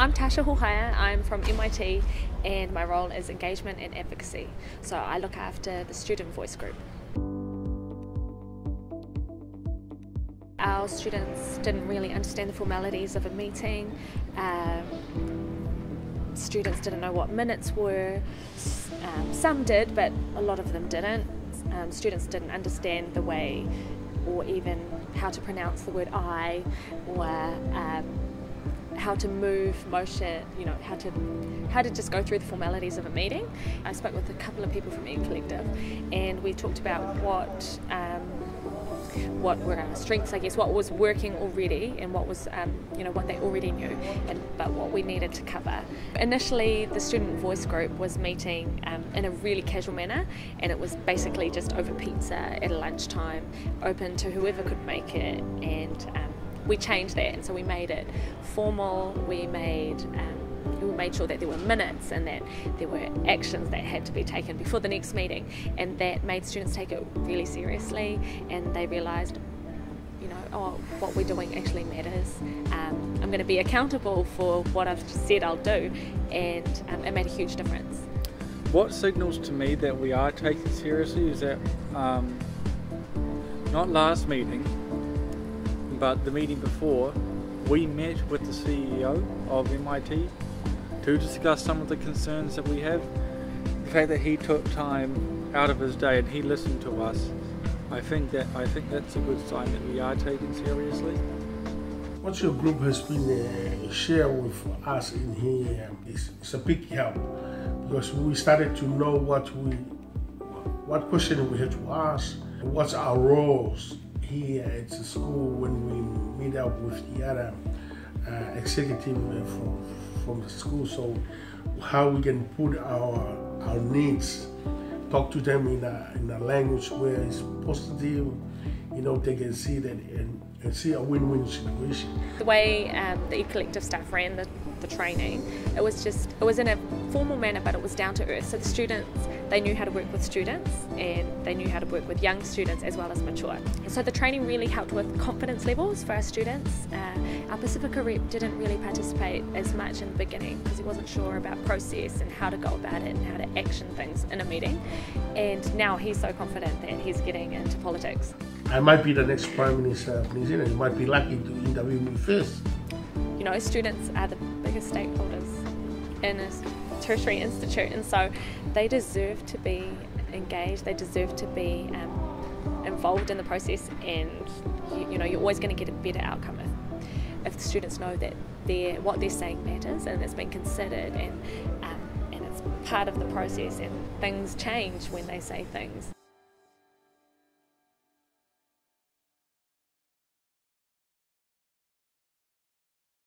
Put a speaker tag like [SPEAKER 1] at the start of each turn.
[SPEAKER 1] I'm Tasha Hohaia. I'm from MIT and my role is engagement and advocacy. So aye look after the student voice group. Our students didn't really understand the formalities of a meeting. Um, students didn't know what minutes were. Um, some did, but a lot of them didn't. Um, students didn't understand the way or even how to pronounce the word I or um, how to move motion, you know, how to how to just go through the formalities of a meeting. I spoke with a couple of people from E Collective and we talked about what um, what were our strengths, I guess, what was working already and what was, um, you know, what they already knew, and but what we needed to cover. Initially, the student voice group was meeting um, in a really casual manner, and it was basically just over pizza at lunchtime, open to whoever could make it, and we changed that, and so we made it formal. We made um, we made sure that there were minutes and that there were actions that had to be taken before the next meeting, and that made students take it really seriously, and they realised. You know, oh, what we're doing actually matters. Um, I'm going to be accountable for what I've said I'll do, and um, it made a huge difference.
[SPEAKER 2] What signals to me that we are taken seriously is that um, not last meeting, but the meeting before, we met with the CEO of MIT to discuss some of the concerns that we have. The fact that he took time out of his day and he listened to us, I think that I think that's a good sign that we are taken seriously.
[SPEAKER 3] What your group has been uh, shared with us in here is, is a big help because we started to know what we, what question we had to ask, what's our roles here at the school when we meet up with the other uh, executive from, from the school. So how we can put our our needs, talk to them in a, in a language where it's positive, you know, they can see that and, and see a win-win situation.
[SPEAKER 1] The way um, the Ed. Collective staff ran the, the training, it was just, it was in a formal manner, but it was down to earth. So the students, they knew how to work with students and they knew how to work with young students as well as mature. So the training really helped with confidence levels for our students. Uh, our Pasifika rep didn't really participate as much in the beginning because he wasn't sure about process and how to go about it and how to action things in a meeting. And now he's so confident that he's getting into politics.
[SPEAKER 3] I might be the next Prime Minister of New Zealand. You might be lucky to interview me first.
[SPEAKER 1] You know, students are the biggest stakeholders in a tertiary institute, and so they deserve to be engaged. They deserve to be um, involved in the process, and you, you know, you're always going to get a better outcome if, if the students know that they're, what they're saying matters and it's been considered and um, and it's part of the process, and things change when they say things.